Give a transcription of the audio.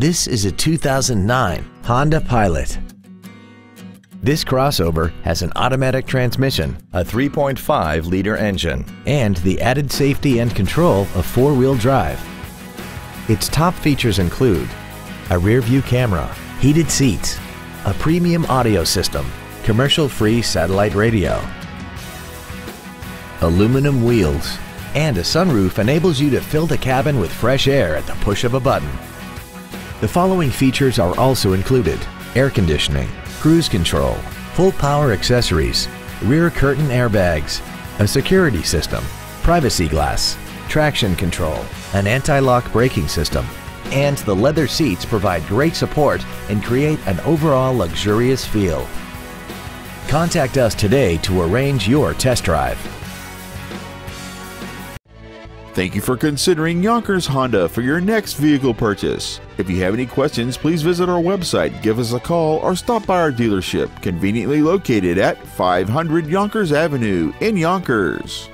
This is a 2009 Honda Pilot. This crossover has an automatic transmission, a 3.5-liter engine, and the added safety and control of four-wheel drive. Its top features include a rear-view camera, heated seats, a premium audio system, commercial-free satellite radio, aluminum wheels, and a sunroof enables you to fill the cabin with fresh air at the push of a button. The following features are also included. Air conditioning, cruise control, full power accessories, rear curtain airbags, a security system, privacy glass, traction control, an anti-lock braking system, and the leather seats provide great support and create an overall luxurious feel. Contact us today to arrange your test drive. Thank you for considering Yonkers Honda for your next vehicle purchase. If you have any questions, please visit our website, give us a call, or stop by our dealership, conveniently located at 500 Yonkers Avenue in Yonkers.